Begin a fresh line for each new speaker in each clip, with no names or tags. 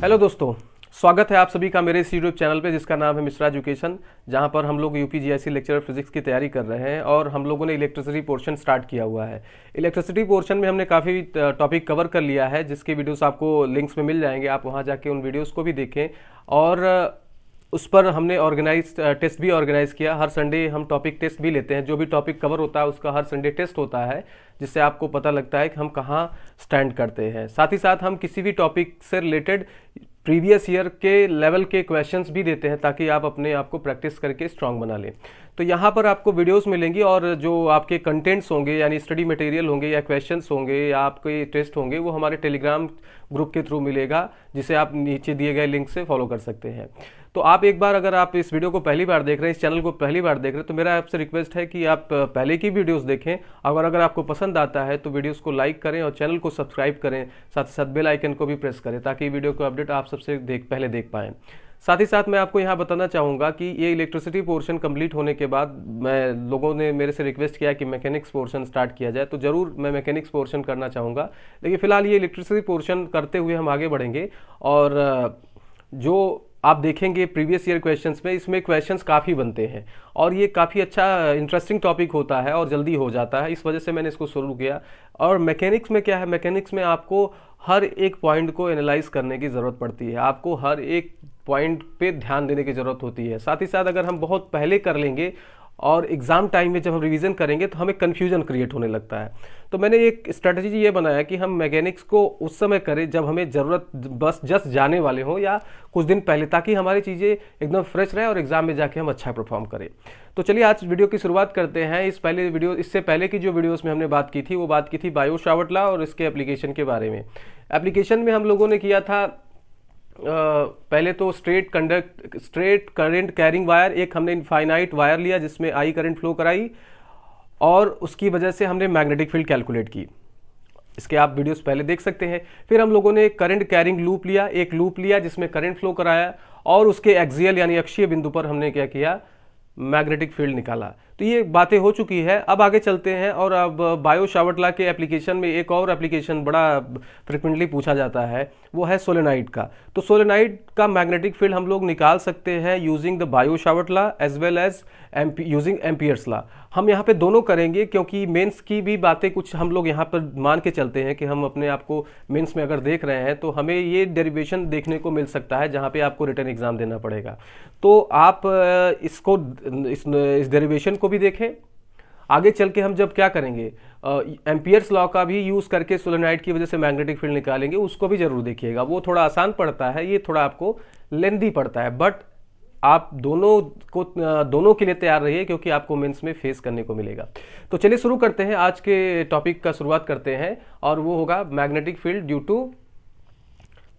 Hello दोस्तों, स्वागत है आप सभी का मेरे इस यूट्यूब चैनल पे जिसका नाम है मिश्रा एजुकेशन, जहाँ पर हम लोग यूपी जीआईसी लेक्चरर फिजिक्स की तैयारी कर रहे हैं और हम लोगों ने इलेक्ट्रिसिटी पोर्शन स्टार्ट किया हुआ है। इलेक्ट्रिसिटी पोर्शन में हमने काफ़ी टॉपिक कवर कर लिया है, जिसके वीडियोस आपको लिंक्स में मिल जाएँगे, आप वहाँ जाके उन वीडियोज़ को भी देखें और उस पर हमने ऑर्गेनाइज टेस्ट भी ऑर्गेनाइज किया। हर संडे हम टॉपिक टेस्ट भी लेते हैं। जो भी टॉपिक कवर होता है, उसका हर संडे टेस्ट होता है, जिससे आपको पता लगता है कि हम कहाँ स्टैंड करते हैं। साथ ही साथ हम किसी भी टॉपिक से रिलेटेड प्रीवियस ईयर के लेवल के क्वेश्चंस भी देते हैं, ताकि आप अपने आप को प्रैक्टिस करके स्ट्रांग बना लें। तो यहाँ पर आपको वीडियोस मिलेंगी और जो आपके कंटेंट्स होंगे, यानी स्टडी मटेरियल होंगे या क्वेश्चंस होंगे या आपके टेस्ट होंगे, वो हमारे टेलीग्राम ग्रुप के थ्रू मिलेगा, जिसे आप नीचे दिए गए लिंक से फॉलो कर सकते हैं। तो आप एक बार अगर आप इस वीडियो को पहली बार देख रहे हैं, इस चैनल को पहली बार देख रहे हैं तो मेरा आपसे रिक्वेस्ट है कि आप पहले की वीडियोस देखें। अगर अगर आपको पसंद आता है तो वीडियोस को लाइक करें और चैनल को सब्सक्राइब करें। साथ ही साथ बेल आइकन को भी प्रेस करें, ताकि वीडियो को अपडेट आप सबसे देख, पहले देख पाएँ। साथ ही साथ मैं आपको यहाँ बताना चाहूँगा कि ये इलेक्ट्रिसिटी पोर्शन कंप्लीट होने के बाद मैं, लोगों ने मेरे से रिक्वेस्ट किया कि मैकेनिक्स पोर्शन स्टार्ट किया जाए तो ज़रूर मैं मैकेनिक्स पोर्शन करना चाहूँगा। लेकिन फ़िलहाल ये इलेक्ट्रिसिटी पोर्शन करते हुए हम आगे बढ़ेंगे। और जो आप देखेंगे प्रीवियस ईयर क्वेश्चंस में, इसमें क्वेश्चंस काफ़ी बनते हैं। और ये काफ़ी अच्छा इंटरेस्टिंग टॉपिक होता है और जल्दी हो जाता है। इस वजह से मैंने इसको शुरू किया। और मैकेनिक्स में क्या है? मैकेनिक्स में आपको हर एक पॉइंट को एनालाइज करने की ज़रूरत पड़ती है। आपको हर एक पॉइंट पे ध्यान देने की ज़रूरत होती है। साथ ही साथ अगर हम बहुत पहले कर लेंगे और एग्ज़ाम टाइम में जब हम रिवीजन करेंगे तो हमें कन्फ्यूज़न क्रिएट होने लगता है। तो मैंने एक स्ट्रेटजी ये बनाया कि हम मैकेनिक्स को उस समय करें जब हमें ज़रूरत बस जस्ट जाने वाले हों या कुछ दिन पहले, ताकि हमारी चीज़ें एकदम फ्रेश रहे और एग्ज़ाम में जाके हम अच्छा परफॉर्म करें। तो चलिए आज वीडियो की शुरुआत करते हैं। इस पहले वीडियो इससे पहले की जो वीडियोस में हमने बात की थी, वो बात की थी बायो शावटला और इसके एप्लीकेशन के बारे में। एप्लीकेशन में हम लोगों ने किया था पहले तो straight conduct straight current carrying wire एक हमने इनफाइनाइट वायर लिया जिसमें आई करंट फ्लो कराई। और उसकी वजह से हमने मैग्नेटिक फ़ील्ड कैलकुलेट की। इसके आप वीडियोस पहले देख सकते हैं। फिर हम लोगों ने करंट कैरिंग लूप लिया, एक लूप लिया जिसमें करंट फ्लो कराया और उसके एक्सियल यानी अक्षीय बिंदु पर हमने क्या किया? मैग्नेटिक फ़ील्ड निकाला। तो ये बातें हो चुकी है। अब आगे चलते हैं और अब बायो शावटला के एप्लीकेशन में एक और एप्लीकेशन बड़ा फ्रिक्वेंटली पूछा जाता है वो है सोलेनाइट का। तो सोलेनाइट का मैग्नेटिक फ़ील्ड हम लोग निकाल सकते हैं using the Biot Savart law as well as using Ampere's law. हम यहाँ पे दोनों करेंगे क्योंकि मेंस की भी बातें कुछ हम लोग यहाँ पर मान के चलते हैं कि हम अपने आप को मेंस में अगर देख रहे हैं तो हमें ये डेरिवेशन देखने को मिल सकता है जहाँ पे आपको रिटर्न एग्ज़ाम देना पड़ेगा। तो आप इसको इस, इस डेरिवेशन को भी देखें। आगे चल के हम जब क्या करेंगे? एम्पियर्स लॉ का भी यूज़ करके सोलेनाइट की वजह से मैग्नेटिक फ़ील्ड निकालेंगे, उसको भी ज़रूर देखिएगा। वो थोड़ा आसान पड़ता है, ये थोड़ा आपको लेंदी पड़ता है, बट आप दोनों को दोनों के लिए तैयार रहिए, क्योंकि आपको मेंस में फेस करने को मिलेगा। तो चलिए शुरू करते हैं, आज के टॉपिक का शुरुआत करते हैं, और वो होगा magnetic field due to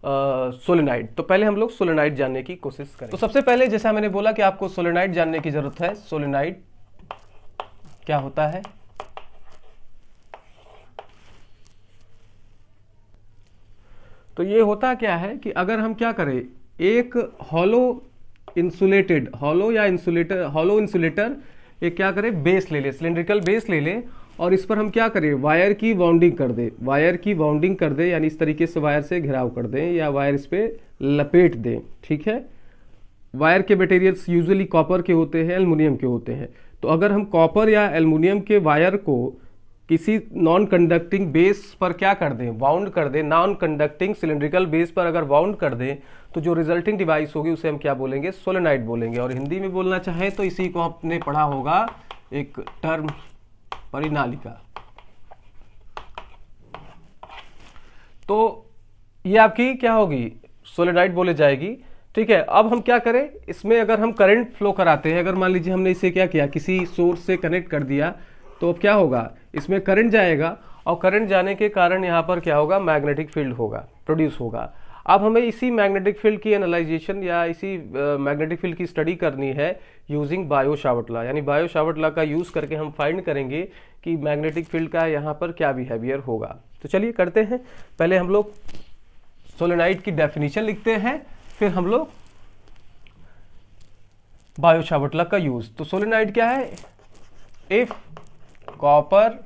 solenoid. तो पहले हम लोग सोलेनाइड जानने की कोशिश करें। तो सबसे पहले जैसा मैंने बोला कि आपको सोलेनाइड जानने की ज़रूरत है, सोलेनाइड क्या होता है? तो ये होता क्या है कि अगर हम क्या करें, एक हॉलो इंसुलेटेड हॉलो या इंसुलेटर हॉलो इंसुलेटर एक क्या करें बेस ले ले सिलेंड्रिकल बेस ले ले, और इस पर हम क्या करें वायर की बाउंडिंग कर दें। वायर की बाउंडिंग कर दें, यानी इस तरीके से वायर से घिराव कर दें, या वायर इस पर लपेट दें, ठीक है? वायर के मटेरियल्स यूजुअली कॉपर के होते हैं एल्युमिनियम के होते हैं। तो अगर हम कॉपर या एल्युमिनियम के वायर को किसी नॉन कंडक्टिंग बेस पर क्या कर दें? वाउंड कर दें। नॉन कंडक्टिंग सिलेंड्रिकल बेस पर अगर वाउंड कर दें तो जो रिजल्टिंग डिवाइस होगी, उसे हम क्या बोलेंगे? सोलेनाइट बोलेंगे। और हिंदी में बोलना चाहें तो इसी को आपने पढ़ा होगा एक टर्म परिनालिका। तो ये आपकी क्या होगी? सोलेनाइट बोले जाएगी। ठीक है, अब हम क्या करें? इसमें अगर हम करंट फ्लो कराते हैं, अगर मान लीजिए हमने इसे क्या किया, किसी सोर्स से कनेक्ट कर दिया तो अब क्या होगा? इसमें करंट जाएगा, और करंट जाने के कारण यहाँ पर क्या होगा? मैग्नेटिक फ़ील्ड होगा प्रोड्यूस होगा। अब हमें इसी मैग्नेटिक फ़ील्ड की एनालाइजेशन या इसी मैग्नेटिक फ़ील्ड की स्टडी करनी है यूजिंग बायो शावटला यानी बायो शावटला का यूज़ करके हम फाइंड करेंगे कि मैग्नेटिक फ़ील्ड का यहाँ पर क्या बिहेवियर होगा। तो चलिए करते हैं। पहले हम लोग सोलेनाइट की डेफिनेशन लिखते हैं। फिर हम लोग बायो शावटला का यूज़। तो सोलेनाइड क्या है? इफ़ कॉपर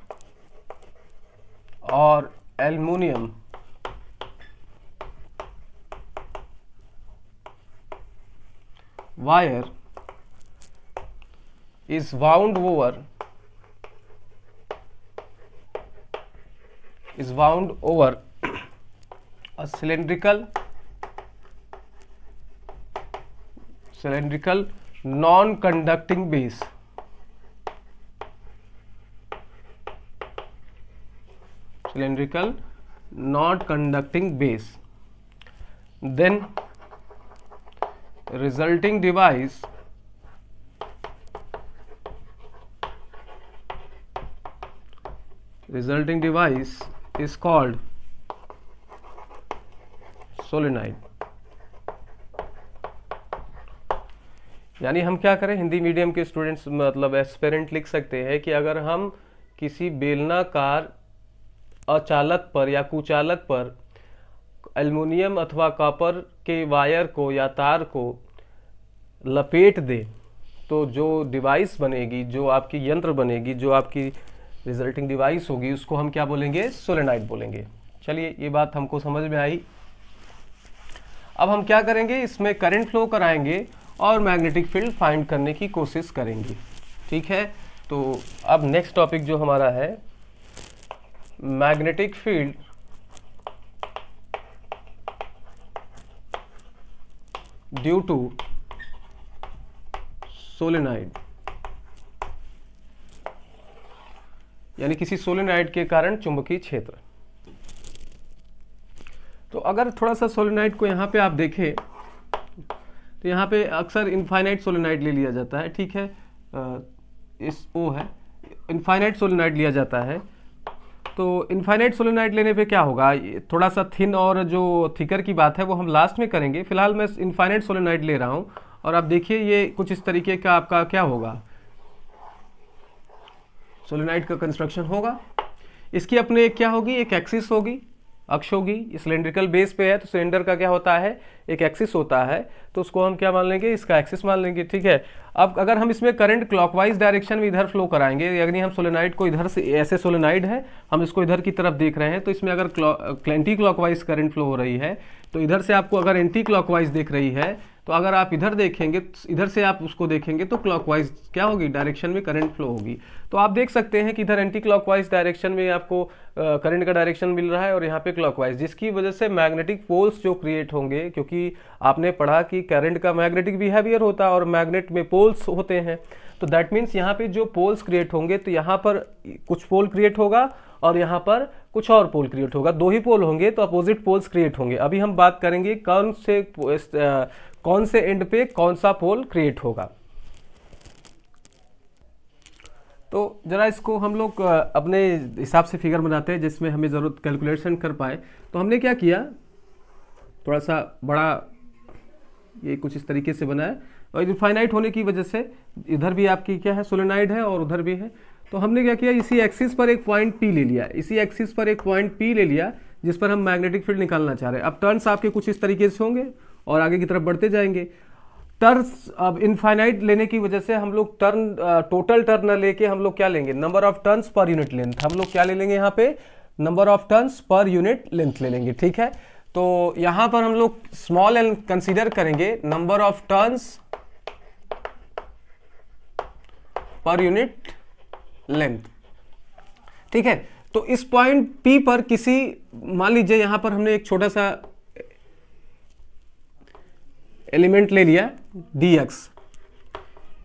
और aluminium wire is wound over, is wound over a cylindrical cylindrical non-conducting base. Cylindrical not conducting base. Then resulting device resulting device is called solenoid यानी हम क्या करें? हिंदी मीडियम के स्टूडेंट्स मतलब एस्पेरेंट लिख सकते हैं कि अगर हम किसी बेलनाकार अचालक पर या कुचालक पर एल्युमिनियम अथवा कॉपर के वायर को या तार को लपेट दे तो जो डिवाइस बनेगी, जो आपकी यंत्र बनेगी, जो आपकी रिजल्टिंग डिवाइस होगी, उसको हम क्या बोलेंगे? सोलेनाइड बोलेंगे। चलिए, ये बात हमको समझ में आई। अब हम क्या करेंगे? इसमें करंट फ्लो कराएँगे। और मैग्नेटिक फ़ील्ड फाइंड करने की कोशिश करेंगे। ठीक है? तो अब नेक्स्ट टॉपिक जो हमारा है magnetic field due to solenoid यानी किसी सोलेनाइड के कारण चुंबकीय क्षेत्र। तो अगर थोड़ा सा सोलेनाइड को यहाँ पे आप देखें तो यहाँ पे अक्सर इनफाइनाइट सोलेनाइड ले लिया जाता है, ठीक है? इस ओ है। इनफाइनाइट सोलेनाइड लिया जाता है। तो इनफाइनाइट सोलेनाइड लेने पे क्या होगा? थोड़ा सा थिन और जो थिकर की बात है, वो हम लास्ट में करेंगे। फ़िलहाल मैं इनफाइनाइट सोलेनाइड ले रहा हूँ और आप देखिए, ये कुछ इस तरीके का आपका क्या होगा? सोलेनाइड का कंस्ट्रक्शन होगा। इसकी अपने क्या होगी? एक एक्सिस होगी। अक्ष होगी सिलेंड्रिकल बेस पे है तो सिलेंडर का क्या होता है? एक एक्सिस होता है तो उसको हम क्या मान लेंगे? इसका एक्सिस मान लेंगे, ठीक है? अब अगर हम इसमें करंट क्लॉकवाइज डायरेक्शन में इधर फ्लो कराएँगे, यानी हम सोलेनाइड को इधर से, ऐसे सोलेनाइड है, हम इसको इधर की तरफ़ देख रहे हैं तो इसमें अगर एंटी क्लॉकवाइज करंट फ्लो हो रही है तो इधर से आपको अगर एंटी क्लॉकवाइज देख रही है तो अगर आप इधर देखेंगे, इधर से आप उसको देखेंगे तो क्लॉकवाइज क्या होगी? डायरेक्शन में करंट फ्लो होगी। तो आप देख सकते हैं कि इधर एंटी क्लॉकवाइज डायरेक्शन में आपको करंट का डायरेक्शन मिल रहा है और यहाँ पे क्लॉकवाइज जिसकी वजह से मैग्नेटिक पोल्स जो क्रिएट होंगे, क्योंकि आपने पढ़ा कि करंट का मैग्नेटिक बिहेवियर होता है और मैग्नेट में पोल्स होते हैं। तो दैट मीन्स यहाँ पे जो पोल्स क्रिएट होंगे तो यहाँ पर कुछ पोल क्रिएट होगा और यहाँ पर कुछ और पोल क्रिएट होगा। दो ही पोल होंगे तो अपोजिट पोल्स क्रिएट होंगे। अभी हम बात करेंगे कौन से कौन से एंड पे कौन सा पोल क्रिएट होगा? तो जरा इसको हम लोग अपने हिसाब से फिगर बनाते हैं, जिसमें हमें ज़रूरत कैलकुलेशन कर पाए। तो हमने क्या किया? थोड़ा सा बड़ा ये कुछ इस तरीके से बना है और इनफाइनाइट होने की वजह से इधर भी आपकी क्या है? सोलेनाइड है और उधर भी है। तो हमने क्या किया? इसी एक्सिस पर एक पॉइंट पी ले लिया। इसी एक्सिस पर एक पॉइंट पी ले लिया, जिस पर हम मैग्नेटिक फ़ील्ड निकालना चाह रहे हैं। अब टर्न्स आपके कुछ इस तरीके से होंगे। और आगे की तरफ़ बढ़ते जाएँगे। टर्न्स अब इनफाइनाइट लेने की वजह से हम लोग टर्न टोटल टर्न न लेके हम लोग क्या लेंगे? Number of turns per unit length हम लोग क्या ले लेंगे यहाँ पे? Number of turns per unit length ले लेंगे, ठीक है? तो यहाँ पर हम लोग स्मॉल एल कंसीडर करेंगे। Number of turns per unit length ठीक है? तो इस पॉइंट पी पर किसी, मान लीजिए यहाँ पर हमने एक छोटा सा एलिमेंट ले लिया dx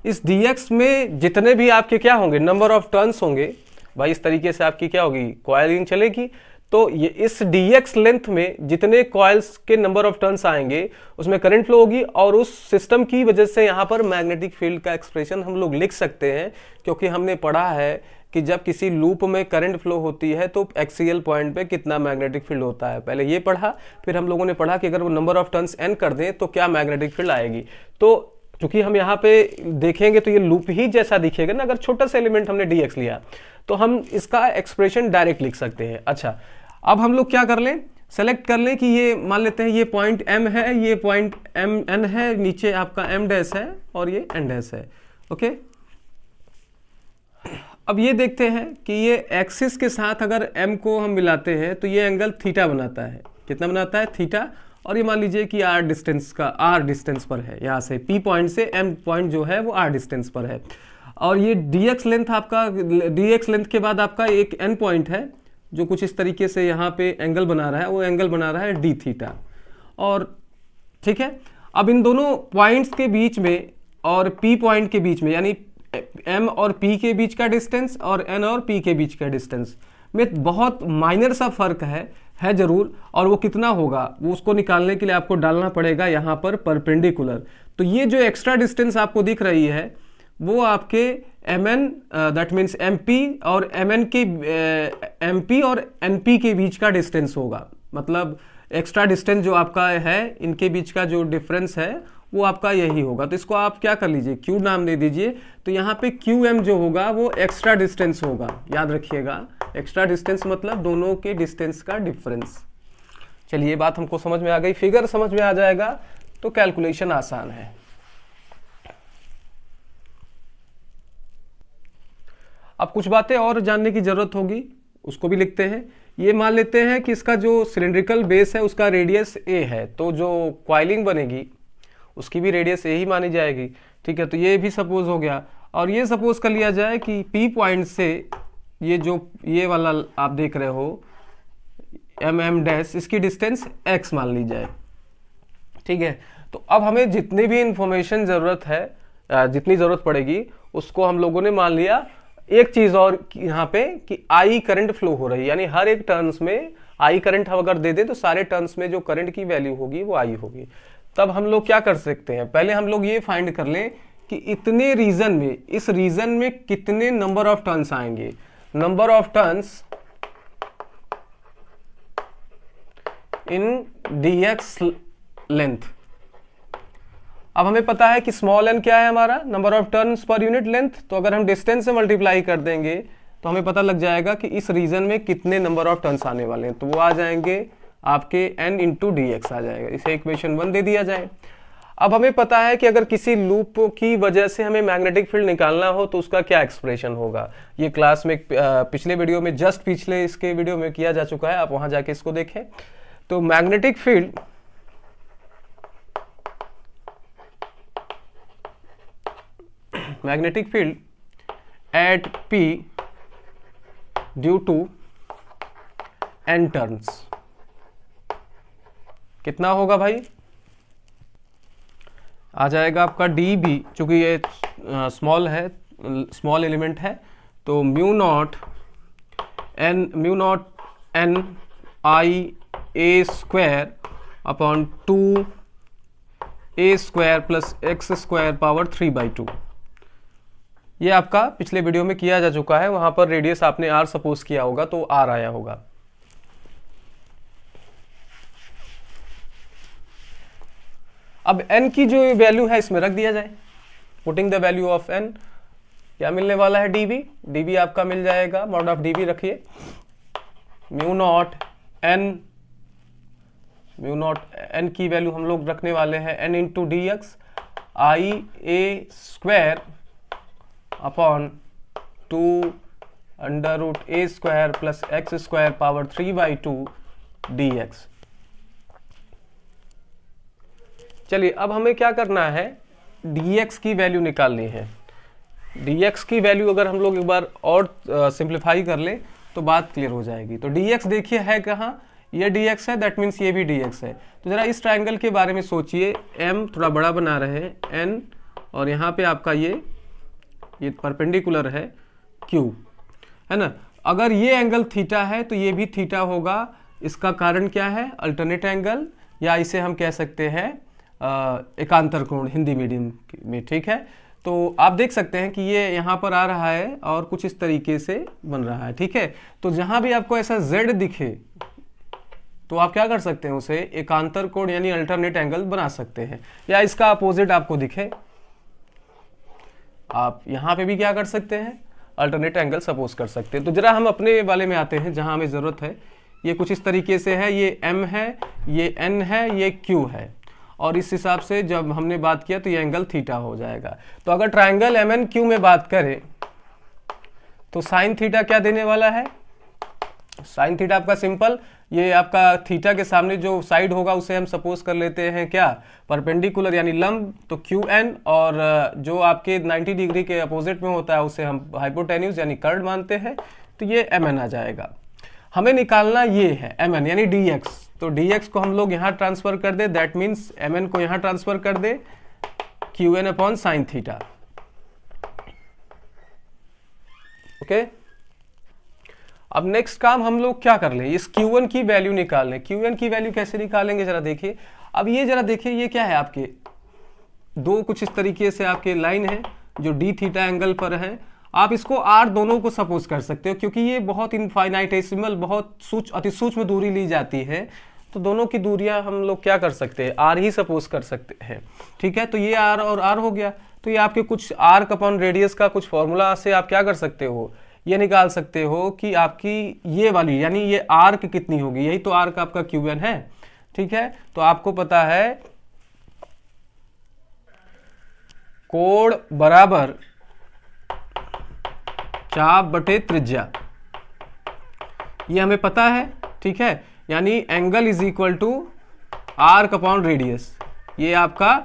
इस dx में जितने भी आपके क्या होंगे नंबर ऑफ़ टर्न्स होंगे, भाई इस तरीके से आपकी क्या होगी कॉयलिंग चलेगी। तो ये इस dx लेंथ में जितने कॉयल्स के नंबर ऑफ़ टर्न्स आएँगे, उसमें करंट फ्लो होगी और उस सिस्टम की वजह से यहाँ पर मैग्नेटिक फ़ील्ड का एक्सप्रेशन हम लोग लिख सकते हैं, क्योंकि हमने पढ़ा है कि जब किसी लूप में करंट फ्लो होती है तो एक्सीएल पॉइंट पे कितना मैग्नेटिक फ़ील्ड होता है? पहले ये पढ़ा, फिर हम लोगों ने पढ़ा कि अगर वो नंबर ऑफ़ टर्न्स एन कर दें तो क्या मैग्नेटिक फ़ील्ड आएगी? तो चूँकि हम यहाँ पे देखेंगे तो ये लूप ही जैसा दिखेगा ना, अगर छोटा सा एलिमेंट हमने डीएक्स लिया तो हम इसका एक्सप्रेशन डायरेक्ट लिख सकते हैं। अच्छा अब हम लोग क्या कर लें? सेलेक्ट कर लें कि ये, मान लेते हैं ये पॉइंट एम है, ये पॉइंट एम एन है, नीचे आपका एम डैश है और ये एन डैश है ओके अब ये देखते हैं कि ये एक्सिस के साथ अगर एम को हम मिलाते हैं तो ये एंगल थीटा बनाता है। कितना बनाता है? थीटा और ये मान लीजिए कि आर डिस्टेंस का आर डिस्टेंस पर है। यहाँ से पी पॉइंट से एम पॉइंट जो है, वो आर डिस्टेंस पर है। और ये डी एक्स लेंथ आपका डी एक्स लेंथ के बाद आपका एक एन पॉइंट है, जो कुछ इस तरीके से यहाँ पे एंगल बना रहा है। वो एंगल बना रहा है डी थीटा और ठीक है? अब इन दोनों पॉइंट्स के बीच में और पी पॉइंट के बीच में, यानी एम और पी के बीच का डिस्टेंस और एन और पी के बीच का डिस्टेंस में बहुत माइनर सा फ़र्क है है ज़रूर और वो कितना होगा वो उसको निकालने के लिए आपको डालना पड़ेगा यहाँ पर परपेंडिकुलर तो ये जो एक्स्ट्रा डिस्टेंस आपको दिख रही है वो आपके M N that means M P और एम एन के एम uh, पी और एन पी के बीच का डिस्टेंस होगा. मतलब एक्स्ट्रा डिस्टेंस जो आपका है इनके बीच का जो डिफरेंस है वो आपका यही होगा। तो इसको आप क्या कर लीजिए क्यू नाम दे दीजिए। तो यहाँ पे क्यू एम जो होगा, वो एक्स्ट्रा डिस्टेंस होगा। याद रखिएगा एक्स्ट्रा डिस्टेंस मतलब दोनों के डिस्टेंस का डिफरेंस चलिए बात हमको समझ में आ गई। फिगर समझ में आ जाएगा तो कैलकुलेशन आसान है। अब कुछ बातें और जानने की ज़रूरत होगी, उसको भी लिखते हैं। ये मान लेते हैं कि इसका जो सिलेंड्रिकल बेस है, उसका रेडियस ए है। तो जो क्वाइलिंग बनेगी उसकी भी रेडियस यही मानी जाएगी। ठीक है तो ये भी सपोज़ हो गया। और ये सपोज़ कर लिया जाए कि पी पॉइंट से ये जो, ये वाला आप देख रहे हो एम एम डैश इसकी डिस्टेंस एक्स मान ली जाए। ठीक है तो अब हमें जितनी भी इंफॉर्मेशन ज़रूरत है जितनी ज़रूरत पड़ेगी, उसको हम लोगों ने मान लिया। एक चीज़ और यहाँ पे कि आई करंट फ्लो हो रही है, यानी हर एक टर्न्स में आई करंट हम अगर दे दें तो सारे टर्न्स में जो करंट की वैल्यू होगी, वो आई होगी। तब हम लोग क्या कर सकते हैं? पहले हम लोग ये फाइंड कर लें कि इतने रीजन में, इस रीजन में कितने नंबर ऑफ़ टर्न्स आएँगे। Number of turns in D X length अब हमें पता है कि स्मॉल एन क्या है हमारा? Number of turns per unit length तो अगर हम डिस्टेंस से मल्टीप्लाई कर देंगे तो हमें पता लग जाएगा कि इस रीजन में कितने नंबर ऑफ़ टर्न्स आने वाले हैं। तो वो आ जाएँगे आपके एन इंटू डी एक्स आ जाएगा। इसे इक्वेशन वन दे दिया जाए। अब हमें पता है कि अगर किसी लूप की वजह से हमें मैग्नेटिक फ़ील्ड निकालना हो तो उसका क्या एक्सप्रेशन होगा? ये क्लास में पिछले वीडियो में जस्ट पिछले इसके वीडियो में किया जा चुका है। आप वहाँ जाके इसको देखें। तो magnetic field magnetic field at P due to n turns कितना होगा भाई? आ जाएगा आपका डी बी चूँकि ये स्मॉल है स्मॉल एलिमेंट है तो mu naught N mu naught N I A square upon two A square plus X square power three by two ये आपका पिछले वीडियो में किया जा चुका है, वहाँ पर रेडियस आपने आर सपोज़ किया होगा तो आर आया होगा। अब एन की जो वैल्यू है, इसमें रख दिया जाए। Putting the value of N क्या मिलने वाला है डीबी डीबी आपका मिल जाएगा। मॉड ऑफ़ डीबी रखिए। Mu naught N mu naught N की वैल्यू हम लोग रखने वाले हैं N into D X I A square upon two under root A square plus X square power three by two D X चलिए, अब हमें क्या करना है? dx की वैल्यू निकालनी है। dx की वैल्यू अगर हम लोग एक बार और सिंप्लीफाई कर ले तो बात क्लियर हो जाएगी। तो dx देखिए है कहाँ? ये dx है दैट मीन्स ये भी dx है। तो जरा इस ट्राइंगल के बारे में सोचिए। M थोड़ा बड़ा बना रहे हैं, n, और यहाँ पे आपका ये ये परपेंडिकुलर है क्यू है ना? अगर ये एंगल थीटा है तो ये भी थीटा होगा। इसका कारण क्या है? अल्टरनेट एंगल या इसे हम कह सकते हैं एकांतर कोण, हिंदी मीडियम में, ठीक है? तो आप देख सकते हैं कि ये यहाँ पर आ रहा है और कुछ इस तरीके से बन रहा है, ठीक है? तो जहाँ भी आपको ऐसा z दिखे तो आप क्या कर सकते हैं उसे एकांतर कोण यानी अल्टरनेट एंगल बना सकते हैं। या इसका अपोजिट आपको दिखे। आप यहाँ पे भी क्या कर सकते हैं? अल्टरनेट एंगल सपोज़ कर सकते हैं। तो जरा हम अपने वाले में आते हैं, जहाँ हमें ज़रूरत है। ये कुछ इस तरीके से है, ये एम है, ये एन है, ये क्यू है। और इस हिसाब से जब हमने बात किया तो ये एंगल थीटा हो जाएगा। तो अगर ट्राइंगल एम एन क्यू में बात करें तो साइन थीटा क्या देने वाला है? साइन थीटा आपका सिंपल ये आपका थीटा के सामने जो साइड होगा उसे हम सपोज़ कर लेते हैं क्या? परपेंडिकुलर यानी लंब तो क्यू एन और जो आपके 90 डिग्री के अपोजिट में होता है उसे हम हाइपोटेन्यूज यानी कर्ड मानते हैं तो ये एम एन आ जाएगा। हमें निकालना ये है एम एन यानी डी एक्स तो एक्स को हम लोग यहाँ ट्रांसफ़र कर दे दैट मीन्स एम को यहाँ ट्रांसफ़र कर दे Q N upon sine theta okay अब नेक्स्ट काम हम लोग क्या कर लें? इस Q1 की वैल्यू निकाल लें। Q1 की वैल्यू कैसे निकालेंगे? जरा देखिए। अब ये जरा देखिए, ये क्या है आपके? दो कुछ इस तरीके से आपके लाइन है, जो डी थीटा एंगल पर है। आप इसको आर दोनों को सपोज़ कर सकते हो, क्योंकि ये बहुत इनफाइनाइटेसिमल बहुत सूच अति सूक्ष्म दूरी ली जाती है। तो दोनों की दूरियाँ हम लोग क्या कर सकते हैं? आर ही सपोज़ कर सकते हैं। ठीक है? तो ये आर और आर हो गया। तो ये आपके कुछ आर कपॉन रेडियस का कुछ फॉर्मूला से आप क्या कर सकते हो? ये निकाल सकते हो कि आपकी ये वाली, यानी ये आर्क कितनी होगी? यही तो आर्क आपका क्यू एन है। ठीक है? तो आपको पता है कोड बराबर चाप बटे त्रिज्या। ये हमें पता है। ठीक है? यानी angle is equal to arc upon radius ये आपका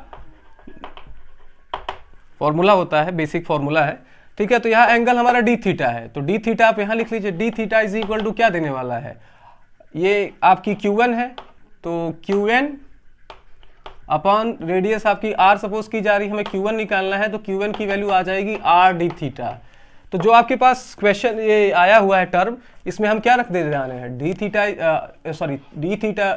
फॉर्मूला होता है बेसिक फॉर्मूला है। ठीक है तो यहाँ एंगल हमारा डी थीटा है। तो डी थीटा आप यहाँ लिख लीजिए D theta is equal to क्या देने वाला है? ये आपकी क्यू एन है तो क्यू एन अपॉन रेडियस आपकी आर सपोज़ की जा रही है, हमें क्यू एन निकालना है तो क्यू एन की वैल्यू आ जाएगी आर डी थीटा तो जो आपके पास क्वेश्चन ये आया हुआ है टर्म इसमें हम क्या रख दे रहे हैं? D theta sorry D theta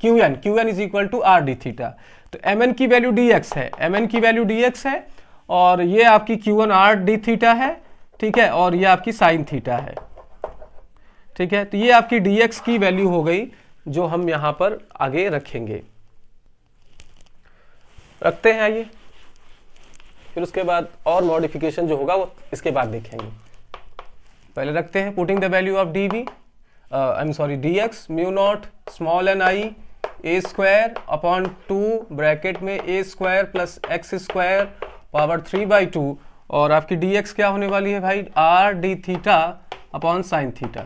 Q N Q N is equal to R D theta तो एम एन की वैल्यू डी एक्स है एम एन की वैल्यू डी एक्स है, और ये आपकी Q N R D theta है, ठीक है, और ये आपकी साइन थीटा है। ठीक है तो ये आपकी डी एक्स की वैल्यू हो गई, जो हम यहाँ पर आगे रखेंगे। रखते हैं आइए। फिर उसके बाद और मॉडिफिकेशन जो होगा वो इसके बाद देखेंगे। पहले रखते हैं putting the value of D V I M sorry D X mu naught small N I A square upon two bracket में A square plus X square power three by two और आपकी डी एक्स क्या होने वाली है भाई? R D theta upon sine theta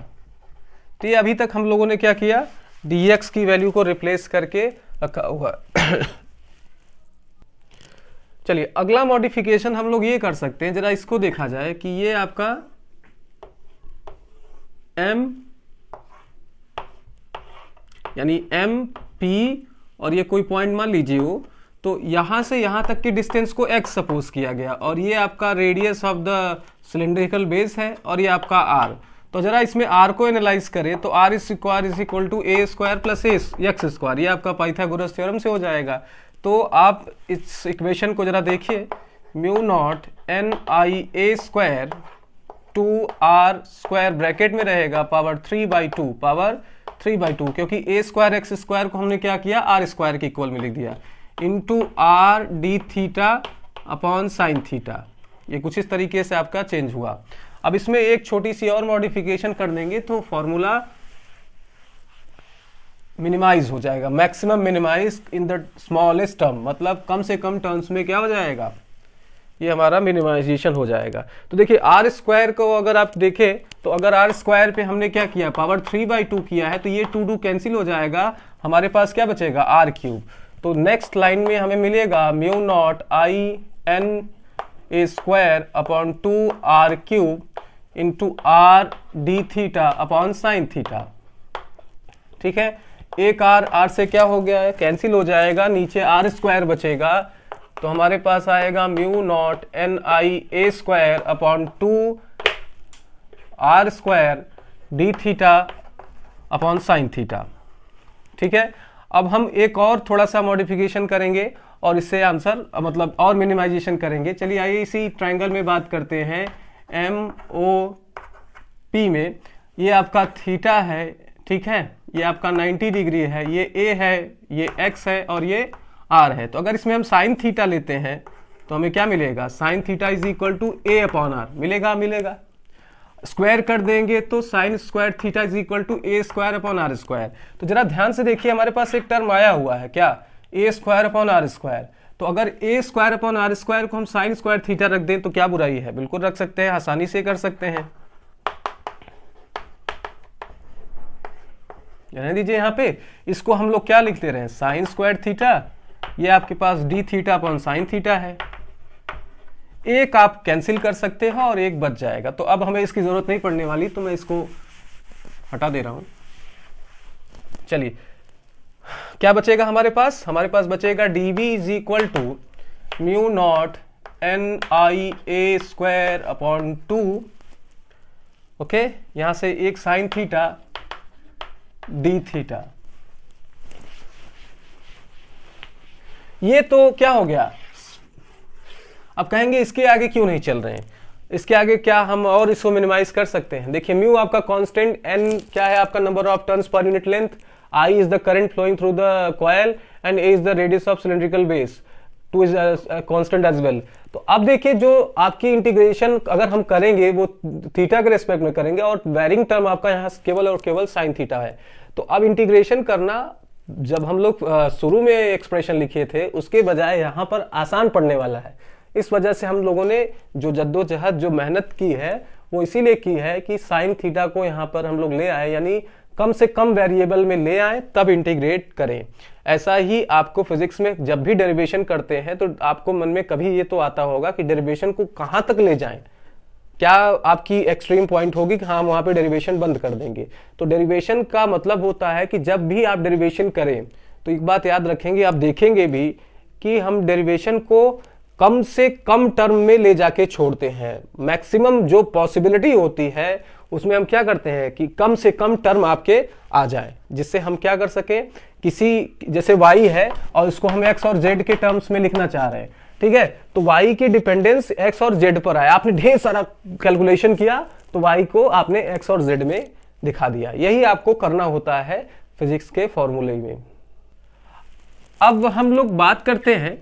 तो ये अभी तक हम लोगों ने क्या किया? डी एक्स की वैल्यू को रिप्लेस करके रखा हुआ। चलिए, अगला मॉडिफिकेशन हम लोग ये कर सकते हैं, जरा इसको देखा जाए कि ये आपका एम यानी एम पी और ये कोई पॉइंट मान लीजिए वो तो यहाँ से यहाँ तक की डिस्टेंस को एक्स सपोज़ किया गया, और ये आपका radius of the cylindrical base है, और ये आपका आर तो जरा इसमें आर को एनालाइज करें तो R square is equal to A square plus X square ये आपका पाइथागोरस थ्योरम से हो जाएगा। तो आप इस इक्वेशन को जरा देखिए। Mu naught N I A square two R square bracket में रहेगा power three by two power three by two क्योंकि ए स्क्वायर एक्स स्क्वायर को हमने क्या किया? आर स्क्वायर के इक्वल में लिख दिया। Into R D theta upon sine theta ये कुछ इस तरीके से आपका चेंज हुआ। अब इसमें एक छोटी सी और मॉडिफिकेशन कर देंगे तो फॉर्मूला मिनिमाइज हो जाएगा। Maximum minimise in the smallest term मतलब कम से कम टर्म्स में क्या हो जाएगा? ये हमारा मिनिमाइजेशन हो जाएगा। तो देखिए आर स्क्वायर को अगर आप देखें तो अगर आर स्क्वायर पे हमने क्या किया? पावर थ्री बाई टू किया है तो ये टू टू कैंसिल हो जाएगा। हमारे पास क्या बचेगा? आर क्यूब तो नेक्स्ट लाइन में हमें मिलेगा mu naught I N A square upon two R cube into R D theta upon sine theta ठीक है? एक आर आर से क्या हो गया है? कैंसिल हो जाएगा, नीचे आर स्क्वायर बचेगा। तो हमारे पास आएगा mu naught N I A square upon two R square D theta upon sine theta ठीक है? अब हम एक और थोड़ा सा मॉडिफिकेशन करेंगे और इससे आंसर मतलब और मिनिमाइजेशन करेंगे। चलिए आइए इसी ट्रायंगल में बात करते हैं एम ओ पी में। ये आपका थीटा है, ठीक है? ये आपका 90 डिग्री है, ये ए है, ये एक्स है और ये आर है। तो अगर इसमें हम साइन थीटा लेते हैं तो हमें क्या मिलेगा? Sine theta is equal to A upon R मिलेगा मिलेगा? स्क्वायर कर देंगे तो sine square theta is equal to A square upon R square. तो जरा ध्यान से देखिए, हमारे पास एक टर्म आया हुआ है, क्या? A square upon R square. तो अगर A square upon R square को हम साइन स्क्वायर थीटा रख दें तो क्या बुराई है? बिल्कुल रख सकते हैं, आसानी से कर सकते हैं। रहने दीजिए यहाँ पे। इसको हम लोग क्या लिख ले रहे? साइन स्क्वायर थीटा ये आपके पास D theta upon sine theta है। एक आप कैंसिल कर सकते हो और एक बच जाएगा। तो अब हमें इसकी ज़रूरत नहीं पड़ने वाली तो मैं इसको हटा दे रहा हूँ। चलिए। क्या बचेगा हमारे पास? हमारे पास बचेगा D V is equal to mu naught N I A square upon two okay यहाँ से एक साइन थीटा डी थीटा। ये तो क्या हो गया? अब कहेंगे इसके आगे क्यों नहीं चल रहे हैं? इसके आगे क्या हम और इसको मिनिमाइज कर सकते हैं? देखिए म्यू आपका कांस्टेंट एन क्या है आपका number of turns per unit length I is the current flowing through the coil and A is the radius of cylindrical base two is constant as well तो अब देखिए, जो आपकी इंटीग्रेशन अगर हम करेंगे, वो थीटा के रेस्पेक्ट में करेंगे और वेरिंग टर्म आपका यहाँ केवल और केवल साइन थीटा है। तो अब इंटीग्रेशन करना, जब हम लोग शुरू में एक्सप्रेशन लिखे थे, उसके बजाय यहाँ पर आसान पड़ने वाला है। इस वजह से हम लोगों ने जो जद्दोजहद, जो मेहनत की है, वो इसीलिए की है कि साइन थीटा को यहाँ पर हम लोग ले आए, यानी कम से कम वेरिएबल में ले आए, तब इंटीग्रेट करें। ऐसा ही आपको फिजिक्स में जब भी डेरिवेशन करते हैं तो आपको मन में कभी ये तो आता होगा कि डेरिवेशन को कहाँ तक ले जाएँ। क्या आपकी एक्सट्रीम पॉइंट होगी कि हाँ वहाँ पे डेरिवेशन बंद कर देंगे। तो डेरिवेशन का मतलब होता है कि जब भी आप डेरिवेशन करें तो एक बात याद रखेंगे, आप देखेंगे भी कि हम डेरिवेशन को कम से कम टर्म में ले जाके छोड़ते हैं। मैक्सिमम जो पॉसिबिलिटी होती है उसमें हम क्या करते हैं कि कम से कम टर्म आपके आ जाए, जिससे हम क्या कर सके, किसी, जैसे y है और इसको हम x और z के टर्म्स में लिखना चाह रहे हैं, ठीक है? तो y की डिपेंडेंस x और z पर है आपने ढेर सारा कैलकुलेशन किया तो y को आपने x और z में दिखा दिया। यही आपको करना होता है फिजिक्स के फॉर्मूले में। अब हम लोग बात करते हैं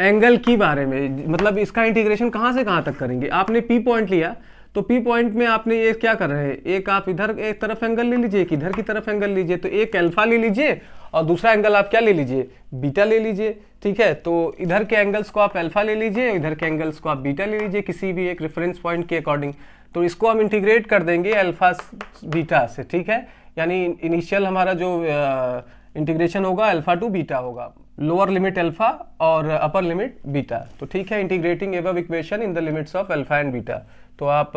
एंगल की बारे में मतलब इसका इंटीग्रेशन कहाँ से कहाँ तक करेंगे? आपने पी पॉइंट लिया तो पी पॉइंट में आपने ये क्या कर रहे हैं? एक आप इधर एक तरफ़ एंगल ले लीजिए, एक इधर की तरफ़ एंगल लीजिए तो एक अल्फ़ा ले लीजिए और दूसरा एंगल आप क्या ले लीजिए? बीटा ले लीजिए, ठीक है? तो इधर के एंगल्स को आप अल्फ़ा ले लीजिए, इधर के एंगल्स को आप बीटा ले लीजिए, किसी भी एक रेफरेंस पॉइंट के अकॉर्डिंग तो इसको हम इंटीग्रेट कर देंगे अल्फ़ा बीटा से, ठीक है? यानी इनिशियल हमारा जो इंटीग्रेशन होगा अल्फ़ा टू बीटा होगा। लोअर लिमिट अल्फ़ा और अपर लिमिट बीटा तो ठीक है integrating above equation in the limits of alpha and beta तो आप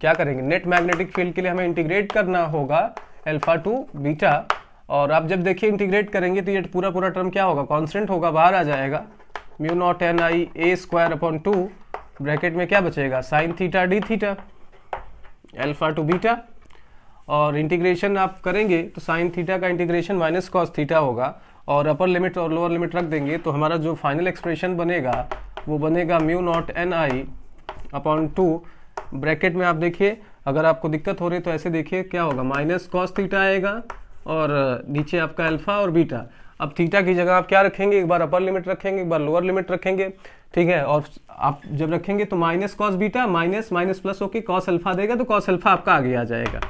क्या करेंगे? नेट मैग्नेटिक फ़ील्ड के लिए हमें इंटीग्रेट करना होगा अल्फ़ा टू बीटा और आप जब देखिए इंटीग्रेट करेंगे तो ये पूरा पूरा टर्म क्या होगा? कॉन्स्टेंट होगा, बाहर आ जाएगा. Mu naught N I A square upon two bracket में क्या बचेगा? Sine theta D theta alpha to beta और इंटीग्रेशन आप करेंगे तो साइन थीटा का इंटीग्रेशन माइनस कॉस थीटा होगा. और अपर लिमिट और लोअर लिमिट रख देंगे तो हमारा जो फाइनल एक्सप्रेशन बनेगा, वो बनेगा mu naught N I upon two bracket में आप देखिए, अगर आपको दिक्कत हो रही तो ऐसे देखिए क्या होगा। माइनस कॉस थीटा आएगा और नीचे आपका अल्फ़ा और बीटा अब थीटा की जगह आप क्या रखेंगे? एक बार अपर लिमिट रखेंगे, एक बार लोअर लिमिट रखेंगे, ठीक है? और आप जब रखेंगे तो minus cos beta minus minus plus होकर कॉस अल्फ़ा देगा तो कॉस अल्फ़ा आपका आगे आ जाएगा।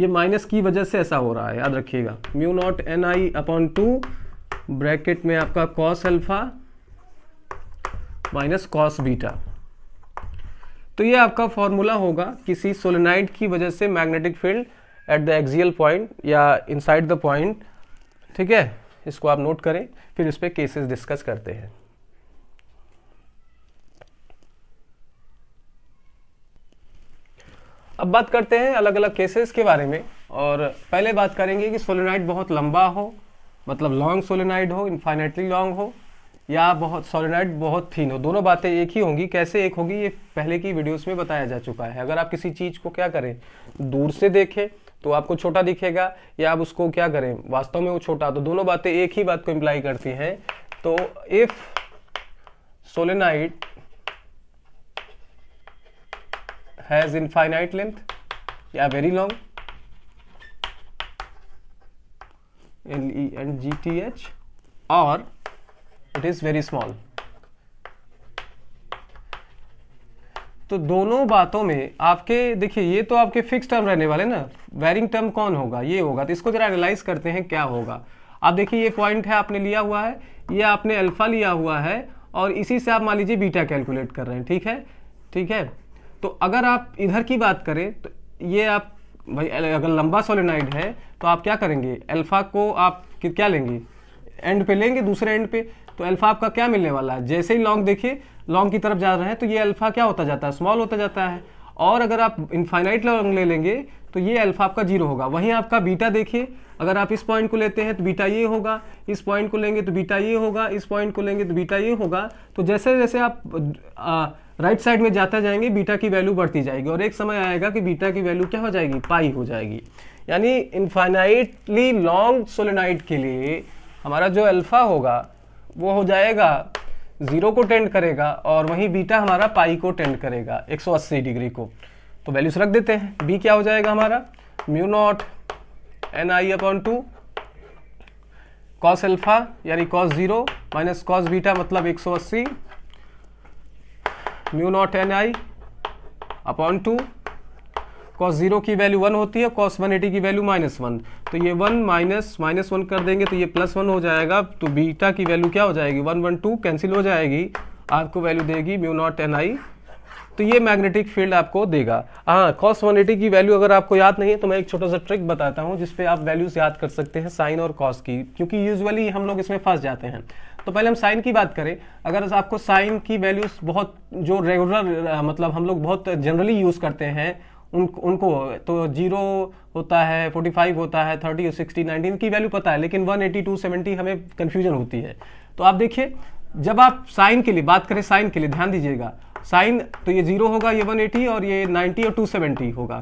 ये माइनस की वजह से ऐसा हो रहा है, याद रखिएगा। Mu naught N I upon two bracket में आपका cos alpha minus cos beta तो ये आपका फॉर्मूला होगा किसी सोलेनाइड की वजह से magnetic field at the axial point या इनसाइड द पॉइंट ठीक है? इसको आप नोट करें, फिर इस पर केसेस डिस्कस करते हैं। अब बात करते हैं अलग अलग केसेस के बारे में, और पहले बात करेंगे कि सोलेनाइड बहुत लंबा हो मतलब लॉन्ग सोलेनाइड हो इनफाइनेटली लॉन्ग हो, या बहुत सोलेनाइड बहुत थीन हो, दोनों बातें एक ही होंगी। कैसे एक होगी, ये पहले की वीडियोस में बताया जा चुका है। अगर आप किसी चीज़ को क्या करें, दूर से देखें तो आपको छोटा दिखेगा, या आप उसको क्या करें, वास्तव में वो छोटा तो दोनों बातें एक ही बात को इम्प्लाई करती हैं। तो if solenoid has infinite length या very long L E N G T H और इट इज़ वेरी स्मॉल तो दोनों बातों में आपके, देखिए, ये तो आपके फिक्स टर्म रहने वाले ना। वेरिंग टर्म कौन होगा? ये होगा। तो इसको जरा एनालाइज करते हैं क्या होगा। आप देखिए, ये पॉइंट है, आपने लिया हुआ है, ये आपने अल्फ़ा लिया हुआ है, और इसी से आप मान लीजिए बीटा कैलकुलेट कर रहे हैं। ठीक है? ठीक है? तो अगर आप इधर की बात करें तो ये आप भाई, अगर लंबा सोलेनाइड है तो आप क्या करेंगे? अल्फ़ा को आप क्या लेंगे? एंड पे लेंगे, दूसरे एंड पे। तो अल्फ़ा आपका क्या मिलने वाला है? जैसे ही लॉन्ग देखिए, लॉन्ग की तरफ़ जा रहे हैं तो ये अल्फ़ा क्या होता जाता है? स्मॉल होता जाता है। और अगर आप इनफाइनाइट लॉन्ग ले लेंगे तो ये अल्फ़ा आपका ज़ीरो होगा। वहीं आपका बीटा देखिए अगर आप इस पॉइंट को लेते हैं तो बीटा ये होगा, इस पॉइंट को लेंगे तो बीटा ये होगा, इस पॉइंट को लेंगे तो बीटा ये होगा। तो जैसे जैसे आप राइट साइड में जाते जाएँगे बीटा की वैल्यू बढ़ती जाएगी और एक समय आएगा कि बीटा की वैल्यू क्या हो जाएगी? पाई हो जाएगी। यानी इनफाइनाइटली लॉन्ग सोलेनाइट के लिए हमारा जो अल्फ़ा होगा, वो हो जाएगा ज़ीरो को टेंड करेगा और वहीं बीटा हमारा पाई को टेंड करेगा 180 डिग्री को। तो वैल्यूज़ रख देते हैं। बी क्या हो जाएगा हमारा? Mu naught N I upon two cos alpha यानी cos zero minus cos beta मतलब 180 mu naught N I upon two cos zero की वैल्यू वन होती है कॉस वन एटी की वैल्यू माइनस वन तो ये वन माइनस माइनस वन कर देंगे तो ये प्लस वन हो जाएगा तो बीटा की वैल्यू क्या हो जाएगी? वन वन टू कैंसिल हो जाएगी, आपको वैल्यू देगी म्यू नॉट एन आई तो ये मैग्नेटिक फ़ील्ड आपको देगा। हाँ कॉस वन एटी की वैल्यू अगर आपको याद नहीं है तो मैं एक छोटा सा ट्रिक बताता हूँ, जिसपे आप वैल्यूज़ याद कर सकते हैं साइन और कॉस की, क्योंकि यूजुअली हम लोग इसमें फंस जाते हैं। तो पहले हम साइन की बात करें। अगर आपको साइन की वैल्यूज़ बहुत, जो रेगुलर मतलब हम लोग बहुत जनरली यूज़ करते हैं, उन, उनको तो ज़ीरो होता है फोर्टी फाइव होता है थर्टी सिक्सटी नाइनटीन की वैल्यू पता है, लेकिन वन एटी टू सेवेंटी हमें कन्फ्यूज़न होती है। तो आप देखिए, जब आप साइन के लिए, बात करें साइन के लिए, ध्यान दीजिएगा। साइन तो ये ज़ीरो होगा, ये वन एटी और ये नाइनटी और टू सेवेंटी होगा।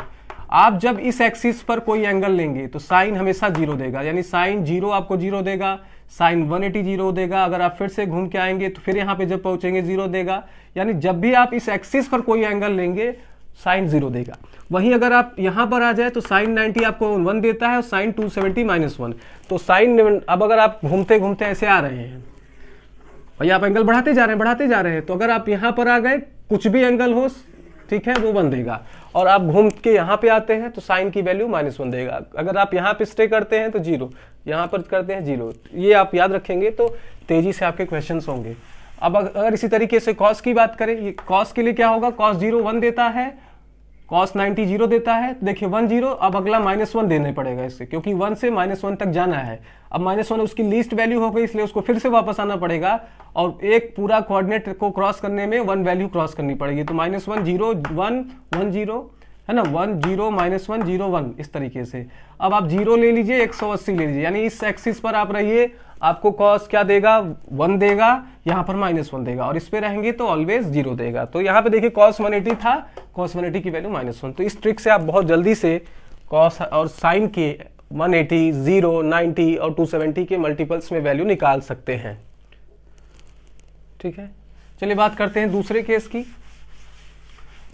आप जब इस एक्सिस पर कोई एंगल लेंगे तो साइन हमेशा ज़ीरो देगा। यानी साइन ज़ीरो आपको ज़ीरो देगा, साइन 180 ज़ीरो देगा। अगर आप फिर से घूम के आएँगे तो फिर यहाँ पे जब पहुँचेंगे, ज़ीरो देगा। यानी जब भी आप इस एक्सिस पर कोई एंगल लेंगे, साइन ज़ीरो देगा। वहीं अगर आप यहाँ पर आ जाए तो साइन 90 आपको वन देता है और साइन 270 सेवेंटी माइनस वन। तो साइन, अब अगर आप घूमते घूमते ऐसे आ रहे हैं भैया आप एंगल बढ़ाते जा रहे हैं, बढ़ाते जा रहे हैं तो अगर आप यहाँ पर आ गए, कुछ भी एंगल हो, ठीक है, वो वन देगा। और आप घूम के यहाँ पे आते हैं तो साइन की वैल्यू माइनस वन देगा। अगर आप यहाँ पे स्टे करते हैं तो ज़ीरो यहाँ पर करते हैं ज़ीरो ये आप याद रखेंगे तो तेज़ी से आपके क्वेश्चन होंगे। अब अगर इसी तरीके से कॉस की बात करें, ये कॉस के लिए क्या होगा? कॉस ज़ीरो वन देता है कॉस 90 ज़ीरो देता है तो देखिए वन ज़ीरो, अब अगला माइनस वन देने पड़ेगा इससे, क्योंकि वन से माइनस वन तक जाना है। अब माइनस वन उसकी लीस्ट वैल्यू हो गई, इसलिए उसको फिर से वापस आना पड़ेगा, और एक पूरा कोऑर्डिनेट को क्रॉस करने में वन वैल्यू क्रॉस करनी पड़ेगी। तो minus one zero, one one zero, है ना, one zero, minus one, zero, one, इस तरीके से। अब आप ज़ीरो ले लीजिए, एक सौ अस्सी ले लीजिए, यानी इस एक्सिस पर आप रहिए आपको कॉस क्या देगा? वन देगा यहाँ पर माइनस वन देगा और इस पे रहेंगे तो ऑलवेज ज़ीरो देगा। तो यहाँ पे देखिए कॉस वन एटी था कॉस वन एटी की वैल्यू माइनस वन तो इस ट्रिक से आप बहुत जल्दी से कॉस और साइन के 180, 0, 90 और 270 के मल्टीपल्स में वैल्यू निकाल सकते हैं। ठीक है? चलिए बात करते हैं दूसरे केस की।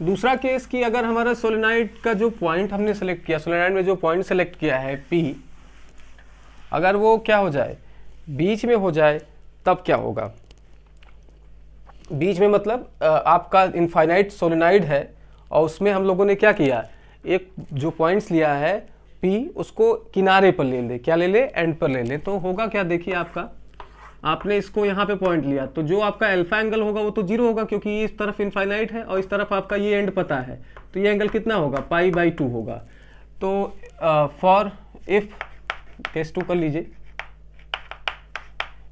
दूसरा केस की अगर हमारा सोलेनाइड का जो पॉइंट हमने सेलेक्ट किया सोलेनाइड में जो पॉइंट सेलेक्ट किया है पी अगर वो क्या हो जाए? बीच में हो जाए, तब क्या होगा? बीच में मतलब आपका इनफाइनाइट सोलिनाइड है, और उसमें हम लोगों ने क्या किया? एक जो पॉइंट्स लिया है पी उसको किनारे पर ले ले। क्या ले ले? एंड पर ले ले। तो होगा क्या? देखिए आपका। आपने इसको यहाँ पे पॉइंट लिया। तो जो आपका एल्फा एंगल होगा, वो तो ज़ीरो होगा, क्योंकि इस तरफ़ इनफाइनाइट है, और इस तरफ़ आपका ये एंड पता है। तो ये एंगल कितना होगा? पाई बाई टू होगा। तो फॉर इफ़ केस टू कर लीजिए।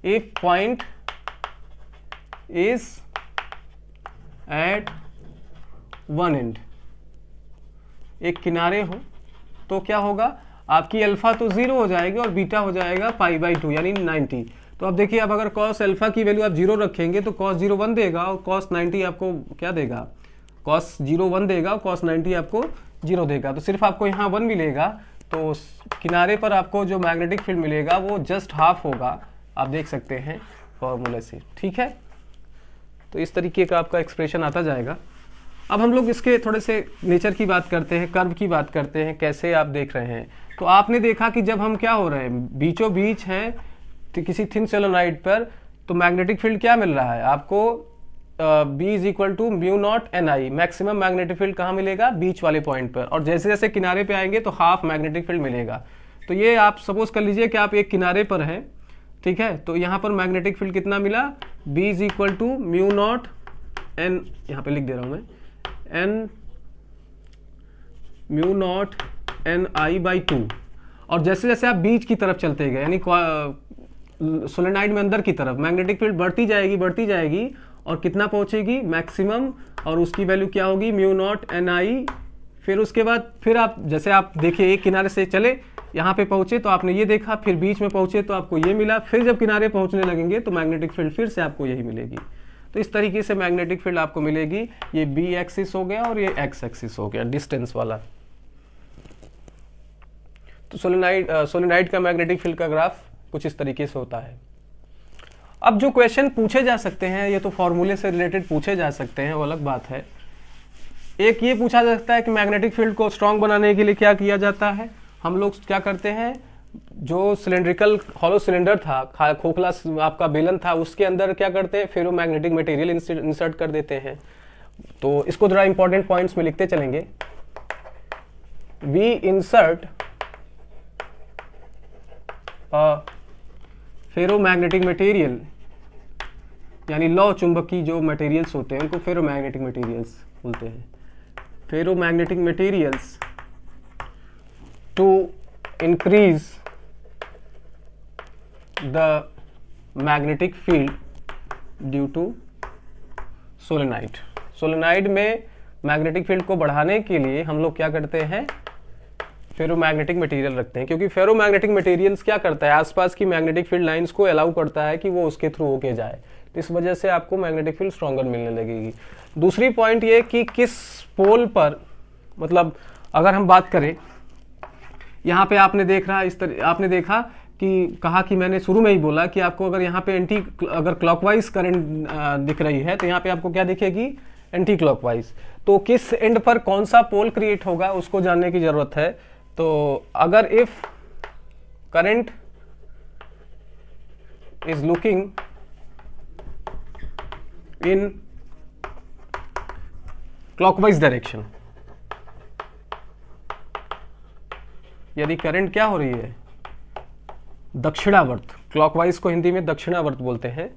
If point is at one end एक किनारे हो तो क्या होगा? आपकी अल्फ़ा तो ज़ीरो हो जाएगी और बीटा हो जाएगा पाई बाई टू यानी नाइनटी तो अब देखिए, अब अगर कॉस अल्फ़ा की वैल्यू आप ज़ीरो रखेंगे तो कॉस ज़ीरो वन देगा और कॉस नाइन्टी आपको क्या देगा? कॉस ज़ीरो वन देगा और कॉस नाइन्टी आपको ज़ीरो देगा. तो सिर्फ़ आपको यहाँ वन मिलेगा तो किनारे पर आपको जो मैग्नेटिक फ़ील्ड मिलेगा, वो जस्ट हाफ़ होगा. आप देख सकते हैं फॉर्मूले से, ठीक है? तो इस तरीके का आपका एक्सप्रेशन आता जाएगा। अब हम लोग इसके थोड़े से नेचर की बात करते हैं कर्व की बात करते हैं, कैसे आप देख रहे हैं। तो आपने देखा कि जब हम क्या हो रहे हैं बीचों बीच हैं तो किसी थिन सेलोनाइट पर तो मैग्नेटिक फ़ील्ड क्या मिल रहा है? आपको B is equal to mu naught N I maximum magnetic field कहाँ मिलेगा? बीच वाले पॉइंट पर। और जैसे जैसे किनारे पे आएँगे तो हाफ़ मैग्नेटिक फ़ील्ड मिलेगा। तो ये आप सपोज़ कर लीजिए कि आप एक किनारे पर हैं ठीक है? तो यहाँ पर मैग्नेटिक फ़ील्ड कितना मिला? B is equal to mu naught N यहाँ पे लिख दे रहा हूँ मैं। N mu naught N I by two और जैसे जैसे आप बीच की तरफ़ चलते गए, यानी सोलेनाइड में अंदर की तरफ़ मैग्नेटिक फ़ील्ड बढ़ती जाएगी बढ़ती जाएगी, और कितना पहुंचेगी? मैक्सिमम और उसकी वैल्यू क्या होगी? म्यू नॉट एन आई फिर उसके बाद, फिर आप, जैसे आप देखिए, एक किनारे से चले यहाँ पे पहुँचे तो आपने ये देखा, फिर बीच में पहुँचे तो आपको ये मिला, फिर जब किनारे पहुँचने लगेंगे तो मैग्नेटिक फ़ील्ड फिर से आपको यही मिलेगी। तो इस तरीके से मैग्नेटिक फ़ील्ड आपको मिलेगी। ये बी एक्सिस हो गया और ये एक्स एक्सिस हो गया डिस्टेंस वाला। तो सोलेनाइड सोलेनाइड का मैग्नेटिक फ़ील्ड का ग्राफ कुछ इस तरीके से होता है। अब जो क्वेश्चन पूछे जा सकते हैं, ये तो फॉर्मूले से रिलेटेड पूछे जा सकते हैं, वो अलग बात है। एक ये पूछा जा सकता है कि मैग्नेटिक फ़ील्ड को स्ट्रांग बनाने के लिए क्या किया जाता है? हम लोग क्या करते हैं, जो सिलेंड्रिकल हॉलो सिलेंडर था खोखला आपका बेलन था, उसके अंदर क्या करते हैं फेरो मैग्नेटिक मटेरियल इंसर्ट कर देते हैं। तो इसको थोड़ा इंपॉर्टेंट पॉइंट्स में लिखते चलेंगे। We insert ferromagnetic material यानी लौ चुंबकी जो मटेरियल्स होते हैं, उनको फेरो मैग्नेटिक मटेरियल्स बोलते हैं। Ferromagnetic materials to increase the magnetic field due to solenoid solenoid में मैग्नेटिक फ़ील्ड को बढ़ाने के लिए हम लोग क्या करते हैं? फेरोमैग्नेटिक मटेरियल रखते हैं। क्योंकि फेरोमैग्नेटिक मटेरियल्स क्या करता है? आसपास की मैग्नेटिक फ़ील्ड लाइंस को अलाउ करता है कि वो उसके थ्रू होके जाए। तो इस वजह से आपको मैग्नेटिक फ़ील्ड स्ट्रॉन्गर मिलने लगेगी। दूसरी पॉइंट ये कि किस पोल पर मतलब अगर हम बात करें यहाँ पे आपने देख रहा इस तरह आपने देखा कि कहा कि मैंने शुरू में ही बोला कि आपको अगर यहाँ पे एंटी अगर क्लॉकवाइज करंट दिख रही है तो यहाँ पे आपको क्या दिखेगी? एंटी क्लॉकवाइज तो किस एंड पर कौन सा पोल क्रिएट होगा, उसको जानने की ज़रूरत है। तो अगर if current is looking in clockwise direction यदि करंट क्या हो रही है? दक्षिणावर्त। क्लॉकवाइज को हिंदी में दक्षिणावर्त बोलते हैं।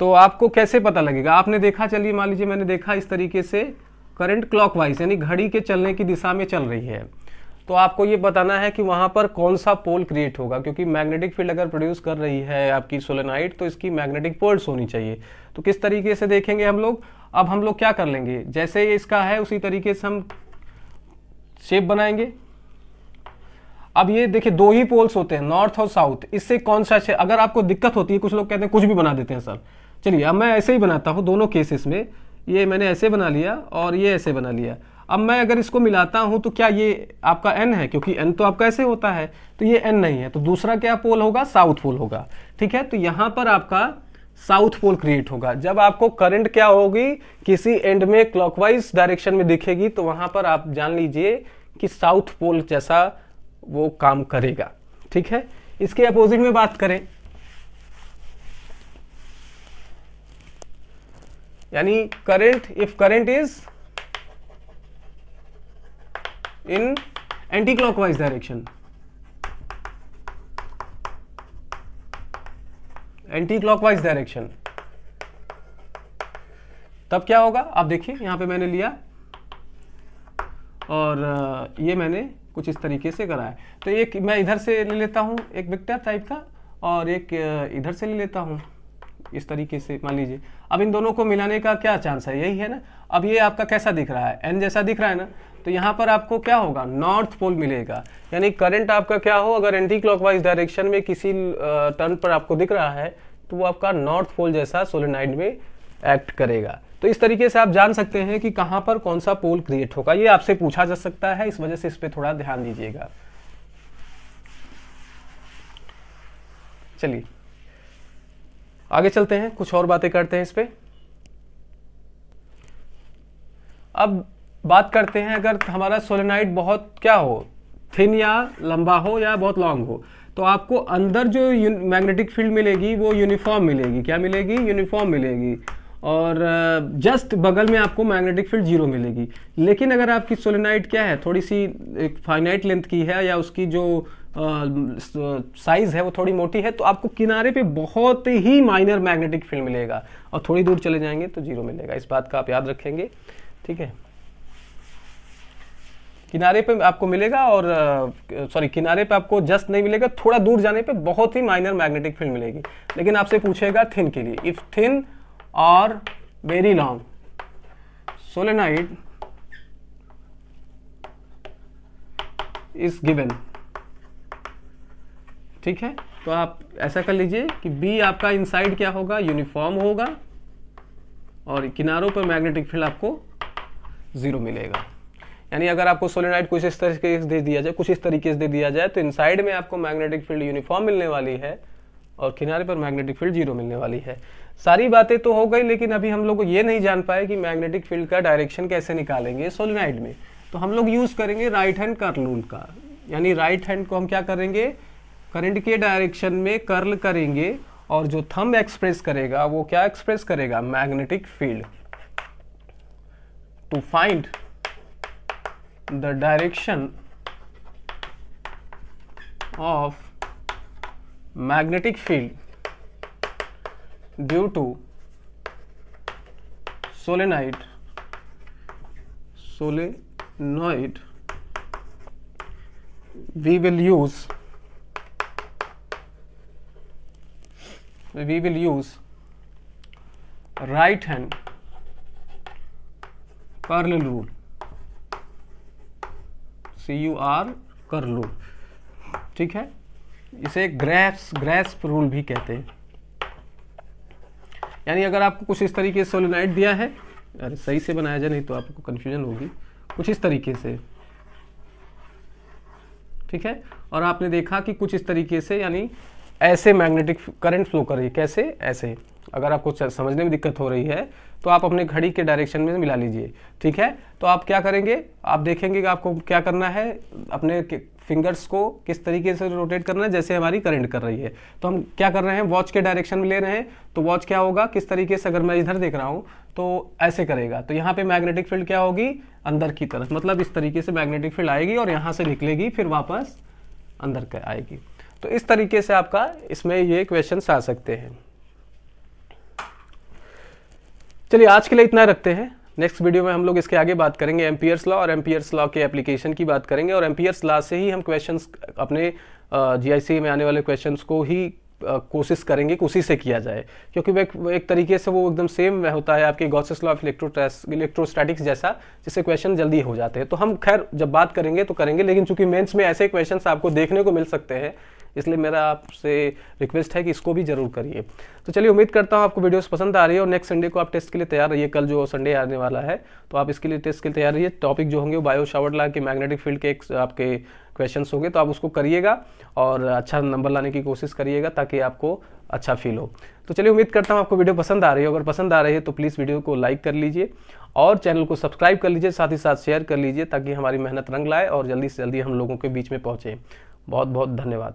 तो आपको कैसे पता लगेगा? आपने देखा, चलिए मान लीजिए मैंने देखा इस तरीके से करंट क्लॉकवाइज यानी घड़ी के चलने की दिशा में चल रही है। तो आपको ये बताना है कि वहाँ पर कौन सा पोल क्रिएट होगा? क्योंकि मैग्नेटिक फ़ील्ड अगर प्रोड्यूस कर रही है आपकी सोलेनाइट तो इसकी मैग्नेटिक पोल्स होनी चाहिए। तो किस तरीके से देखेंगे हम लोग? अब हम लोग क्या कर लेंगे? जैसे इसका है, उसी तरीके से हम शेप बनाएँगे। अब ये देखिए, दो ही पोल्स होते हैं नॉर्थ और साउथ इससे कौन सा अगर आपको दिक्कत होती है, कुछ लोग कहते हैं, कुछ भी बना देते हैं सर चलिए, अब मैं ऐसे ही बनाता हूँ दोनों केसेस में। ये मैंने ऐसे बना लिया और ये ऐसे बना लिया। अब मैं अगर इसको मिलाता हूँ तो क्या ये आपका एन है? क्योंकि एन तो आपका ऐसे होता है तो ये एन नहीं है। तो दूसरा क्या पोल होगा? साउथ पोल होगा। ठीक है? तो यहाँ पर आपका साउथ पोल क्रिएट होगा। जब आपको करंट क्या होगी, किसी एंड में क्लॉकवाइज डायरेक्शन में दिखेगी तो वहाँ पर आप जान लीजिए कि साउथ पोल जैसा वो काम करेगा। ठीक है? इसके अपोजिट में बात करें। यानी current if current is in anti clockwise anti clockwise direction तब क्या होगा? आप देखिए, यहाँ पे मैंने लिया और, ये मैंने कुछ इस तरीके से करा है। तो एक, मैं इधर से ले लेता हूँ, एक विक्टर टाइप का और एक, इधर से ले लेता हूँ, इस तरीके से, मान लीजिए। अब इन दोनों को मिलाने का क्या चांस है? यही है ना? अब ये आपका कैसा दिख रहा है? एन जैसा दिख रहा है ना? तो यहाँ पर आपको क्या होगा? नॉर्थ पोल मिलेगा। यानी करंट आपका क्या हो? अगर एंटी क्लॉकवाइज डायरेक्शन में किसी टर्न पर आपको दिख रहा है तो वो आपका नॉर्थ पोल जैसा सोलेनाइड में एक्ट करेगा। तो इस तरीके से आप जान सकते हैं कि कहाँ पर कौन सा पोल क्रिएट होगा। ये आपसे पूछा जा सकता है, इस वजह से इस पर थोड़ा ध्यान दीजिएगा। चलिए, आगे चलते हैं, कुछ और बातें करते हैं इस पर अब बात करते हैं अगर हमारा सोलेनाइड बहुत क्या हो, थिन या लंबा हो या बहुत लॉन्ग हो तो आपको अंदर जो मैग्नेटिक फ़ील्ड मिलेगी, वो यूनिफॉर्म मिलेगी। क्या मिलेगी? यूनिफॉर्म मिलेगी। और जस्ट बगल में आपको मैग्नेटिक फ़ील्ड ज़ीरो मिलेगी। लेकिन अगर आपकी सोलेनाइट क्या है थोड़ी सी एक फाइनाइट लेंथ की है या उसकी जो साइज़ है वो थोड़ी मोटी है तो आपको किनारे पे बहुत ही माइनर मैग्नेटिक फ़ील्ड मिलेगा। और थोड़ी दूर चले जाएँगे तो ज़ीरो मिलेगा। इस बात का आप याद रखेंगे। ठीक है? किनारे पे आपको मिलेगा और सॉरी किनारे पे आपको जस्ट नहीं मिलेगा, थोड़ा दूर जाने पे बहुत ही माइनर मैग्नेटिक फ़ील्ड मिलेगी। लेकिन आपसे पूछेगा थिन के लिए। इफ़ थिन और very long solenoid is given ठीक है? तो आप ऐसा कर लीजिए कि बी आपका इनसाइड क्या होगा? यूनिफॉर्म होगा। और किनारों पर मैग्नेटिक फ़ील्ड आपको ज़ीरो मिलेगा। यानी अगर आपको सोलेनाइड कुछ इस तरीके से दे दिया जाए, कुछ इस तरीके से दे दिया जाए तो इनसाइड में आपको मैग्नेटिक फ़ील्ड यूनिफॉर्म मिलने वाली है और किनारे पर मैग्नेटिक फ़ील्ड ज़ीरो मिलने वाली है। सारी बातें तो हो गई, लेकिन अभी हम लोग ये नहीं जान पाए कि मैग्नेटिक फ़ील्ड का डायरेक्शन कैसे निकालेंगे सोलेनाइड में। तो हम लोग यूज़ करेंगे राइट हैंड कर्ल का। यानी राइट हैंड को हम क्या करेंगे? करंट के डायरेक्शन में कर्ल करेंगे और जो थंब एक्सप्रेस करेगा, वो क्या एक्सप्रेस करेगा? Magnetic field to find the direction of magnetic field due to solenoid solenoid we will use we will use right hand parallel rule. C U R कर लो। ठीक है? इसे ग्रैप्स ग्रैस्प रूल भी कहते हैं। यानी अगर आपको कुछ इस तरीके से सोलिनाइट दिया है, अरे सही से बनाया जाए, नहीं तो आपको कन्फ्यूज़न होगी। कुछ इस तरीके से। ठीक है? और आपने देखा कि कुछ इस तरीके से, यानी ऐसे मैग्नेटिक करंट फ्लो कर रही है कैसे? ऐसे अगर आपको समझने में दिक्कत हो रही है तो आप अपने घड़ी के डायरेक्शन में मिला लीजिए। ठीक है? तो आप क्या करेंगे? आप देखेंगे कि आपको क्या करना है, अपने फिंगर्स को किस तरीके से रोटेट करना है, जैसे हमारी करंट कर रही है। तो हम क्या कर रहे हैं? वॉच के डायरेक्शन में ले रहे हैं। तो वॉच क्या होगा? किस तरीके से अगर मैं इधर देख रहा हूँ तो ऐसे करेगा। तो यहाँ पे मैग्नेटिक फ़ील्ड क्या होगी? अंदर की तरफ़। मतलब इस तरीके से मैग्नेटिक फ़ील्ड आएगी और यहाँ से निकलेगी, फिर वापस अंदर आएगी। तो इस तरीके से आपका इसमें ये क्वेश्चन आ सकते हैं। चलिए, आज के लिए इतना रखते हैं। नेक्स्ट वीडियो में हम लोग इसके आगे बात करेंगे एम्पियर्स लॉ और एम्पियर्स लॉ के एप्लीकेशन की बात करेंगे और एम्पियर्स लॉ से ही हम क्वेश्चंस अपने जीआईसी में आने वाले क्वेश्चंस को ही कोशिश करेंगे उसी से किया जाए। क्योंकि वो एक तरीके से वो एकदम सेम होता है आपके Gauss's law of electro electrostatics जैसा, जिससे क्वेश्चन जल्दी हो जाते हैं। तो हम खैर जब बात करेंगे तो करेंगे, लेकिन चूँकि मेंस में ऐसे क्वेश्चन आपको देखने को मिल सकते हैं इसलिए मेरा आपसे रिक्वेस्ट है कि इसको भी ज़रूर करिए। तो चलिए, उम्मीद करता हूँ आपको वीडियोस पसंद आ रही है और नेक्स्ट संडे को आप टेस्ट के लिए तैयार रहिए। कल जो संडे आने वाला है तो आप इसके लिए टेस्ट के लिए तैयार रहिए। टॉपिक जो होंगे वो बायो शावर ला के मैग्नेटिक फ़ील्ड के एक आपके क्वेश्चंस होंगे तो आप उसको करिएगा और अच्छा नंबर लाने की कोशिश करिएगा ताकि आपको अच्छा फील हो। तो चलिए, उम्मीद करता हूँ आपको वीडियो पसंद आ रही है। अगर पसंद आ रही है तो प्लीज़ वीडियो को लाइक कर लीजिए और चैनल को सब्सक्राइब कर लीजिए, साथ ही साथ शेयर कर लीजिए ताकि हमारी मेहनत रंग लाए और जल्दी से जल्दी हम लोगों के बीच में पहुँचे। बहुत बहुत धन्यवाद।